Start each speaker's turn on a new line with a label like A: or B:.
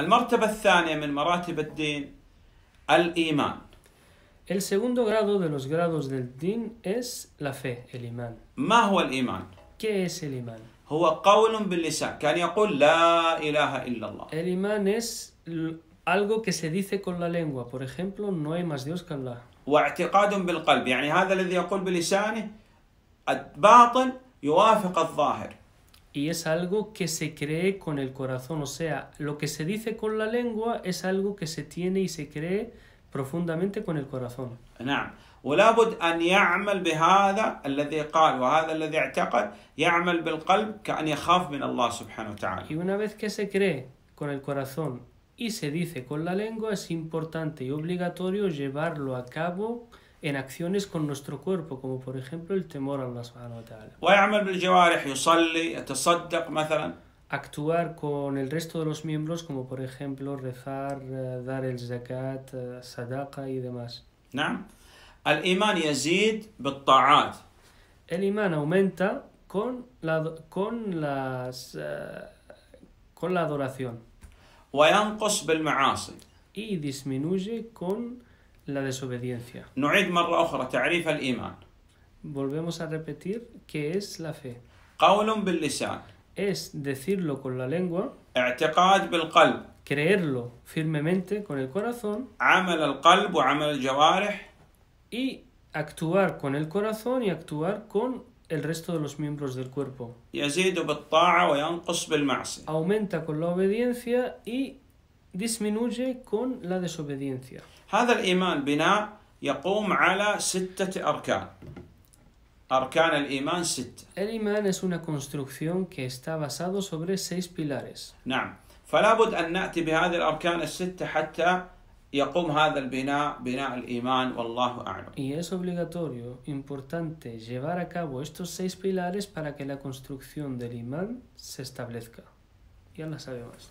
A: المرتبة الثانية من مراتب الدين الإيمان
B: El segundo grado de los grados del din es la fe, el imán.
A: ما هو الإيمان؟
B: ¿Qué es el imán?
A: هو قول باللسان كان يقول لا إله إلا الله
B: El imán es algo que se dice con la lengua. Por ejemplo, no hay más Dios que Allah.
A: واعتقاد بالقلب يعني هذا الذي يقول بلسانه الباطن يوافق الظاهر
B: Y es algo que se cree con el corazón. O sea, lo que se dice con la lengua es algo que se tiene y se cree profundamente con el corazón.
A: نعم ولا بد أن يعمل بهذا الذي قال وهذا الذي اعتقد يعمل بالقلب كأن يخاف من الله سبحانه وتعالى
B: Y una vez que se cree con el corazón y se dice con la lengua, es importante y obligatorio llevarlo a cabo en acciones con nuestro cuerpo, como por ejemplo el temor a Allah subhanahu wa ta'ala.
A: ويعمل بالجوارح يصلي يتصدق مثلا
B: Actuar con el resto de los miembros, como por ejemplo rezar, eh, dar el zakat, eh, sadaqa y demás.
A: نعم الإيمان يزيد بالطاعات
B: El imán aumenta con, la, con, las, eh, con la adoración
A: وينقص بالمعاصي
B: y disminuye con la desobediencia.
A: نعيد مرة أخرى تعريف الإيمان
B: Volvemos a repetir que es la fe.
A: قول باللسان
B: Es decirlo con la lengua,
A: اعتقاد بالقلب
B: creerlo firmemente con el corazón
A: عمل القلب وعمل الجوارح
B: y actuar con el corazón y actuar con el resto de los miembros del cuerpo.
A: يزيد بالطاعة وينقص بالمعصية
B: Aumenta con la obediencia y disminuye con la desobediencia.
A: هذا الإيمان بناء يقوم على ستة أركان أركان الإيمان ستة
B: El imán es una construcción que está basado sobre seis pilares.
A: نعم فلا بد أن نأتي بهذه الأركان الستة حتى يقوم هذا البناء بناء الإيمان والله أعلم
B: Y es obligatorio, importante, llevar a cabo estos seis pilares para que la construcción del imán se establezca. Ya la sabe más.